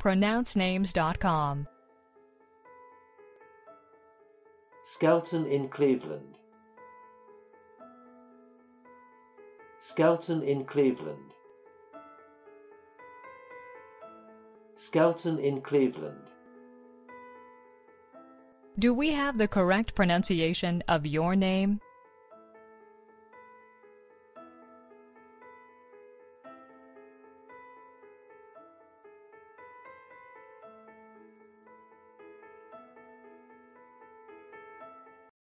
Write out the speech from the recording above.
pronouncenames.com. Skelton in Cleveland. Skelton in Cleveland. Skelton in Cleveland. Do we have the correct pronunciation of your name?